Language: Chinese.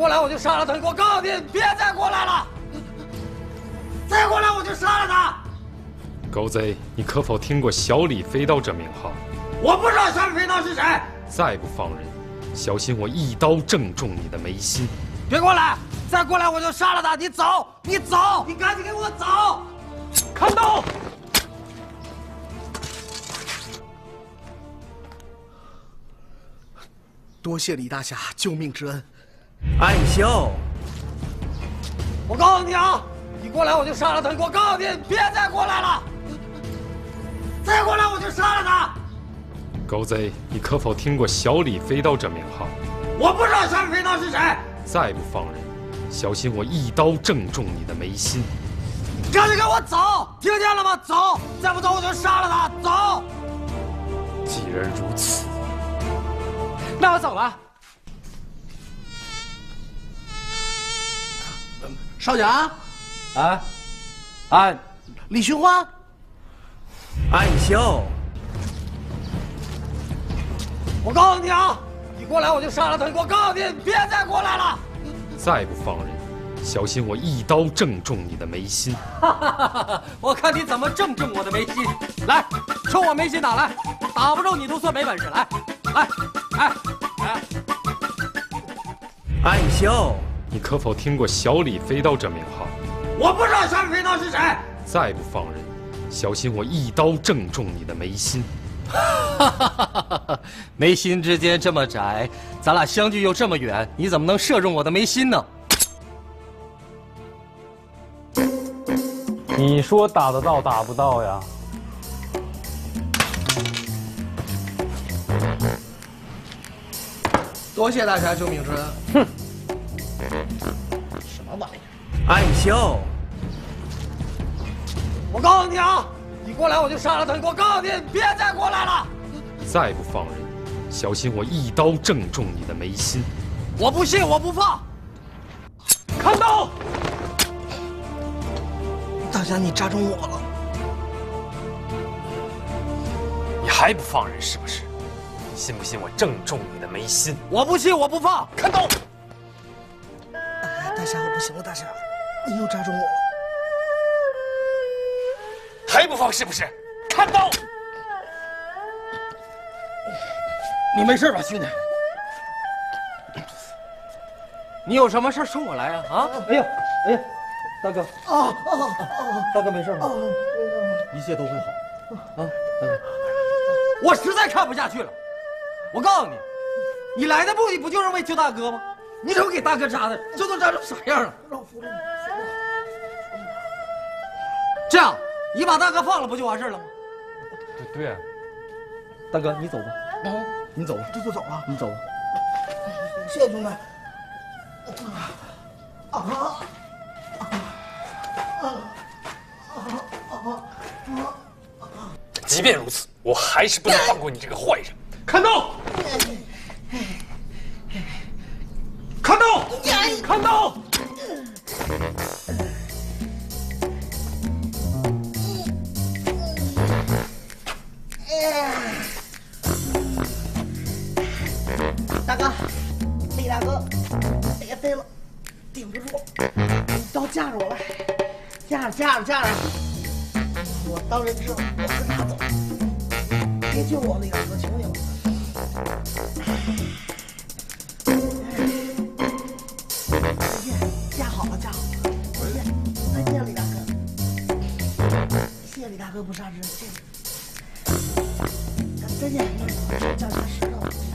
过来我就杀了他！我告诉你，别再过来了！再过来我就杀了他！狗贼，你可否听过小李飞刀这名号？我不知道小李飞刀是谁。再不放人，小心我一刀正中你的眉心！别过来！再过来我就杀了他！你走，你走，你赶紧给我走！看刀！多谢李大侠救命之恩，爱笑，我告诉你啊，你过来我就杀了他！我告诉你，别再过来了！再过来我就杀了他！狗贼，你可否听过小李飞刀这名号？我不知道小李飞刀是谁。再不放人，小心我一刀正中你的眉心！赶紧给我走！听见了吗？走！再不走我就杀了他！走！既然如此。那我走了。少侠，啊，啊，李寻欢，爱笑，我告诉你啊，你过来我就杀了他！我告诉你，别再过来了！再不放人，小心我一刀正中你的眉心！我看你怎么正中我的眉心！来，冲我眉心打来，打不中你都算没本事！来，来，哎，哎，安孝，你可否听过小李飞刀这名号？我不知道小李飞刀是谁。再不放人，小心我一刀正中你的眉心！眉心之间这么窄，咱俩相距又这么远，你怎么能射中我的眉心呢？你说打得到打不到呀？多谢大侠救命之恩。哼，什么玩意儿？爱笑，我告诉你啊，你过来我就杀了他！我告诉你，别再过来了！再不放人，小心我一刀正中你的眉心！我不信，我不放！看刀！大侠，你扎中我了！你还不放人是不是？你信不信我正中你的眉心？我不信，我不放！看刀！哎，大侠，我不行了，大侠，你又扎中我了！还不放是不是？看刀！你没事吧，兄弟？你有什么事冲我来啊？啊！哎呀，哎呀，大哥，啊啊啊！大哥没事吧？啊，一切都会好。啊，大哥，我实在看不下去了。我告诉你，你来的目的不就是为救大哥吗？你瞅给大哥扎的，这都扎成啥样了？老夫人，这样，你把大哥放了，不就完事了吗？对对啊，大哥你走吧，啊，你走吧，这就走了。你走吧。谢谢兄弟。啊。即便如此，我还是不能放过你这个坏人！看刀！看刀！看刀！大哥，李大哥，别飞了，顶不住，你刀架着我来，架着架着架着，我当人质，我跟他走，别救我，李大哥，求你了。再见，架好了，架好了，再见，再见，李大哥，谢谢李大哥不杀之恩，谢谢。再见，叫家师。